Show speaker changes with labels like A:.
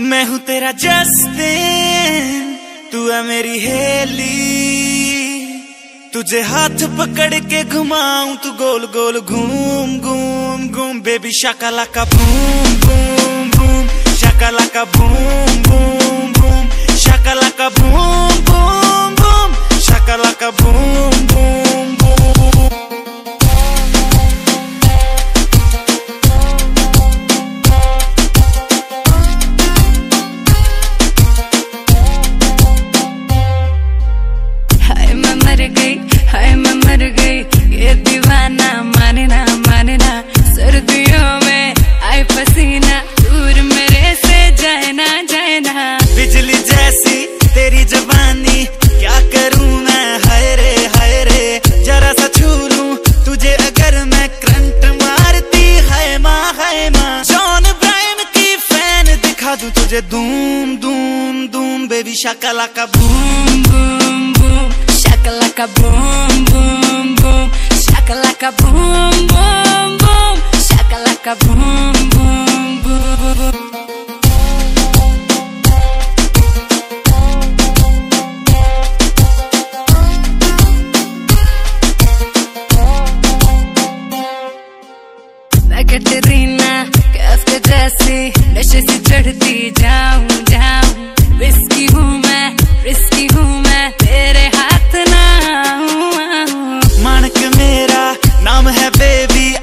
A: मेरा जस्टिन, तू है मेरी हेली। तुझे हाथ पकड़ के घुमाऊं, तू गोल गोल घूम घूम घूम। बेबी शकला का बूम बूम बूम। शकला का boom boom. दिखा दूं तुझे धूम धूम धूम बेबी शाकाला का
B: boom boom boom shakalaka boom boom boom shakalaka boom boom boom shakalaka boom boom boom मैं कटरीना कैफ के जैसी नशे I'ma have baby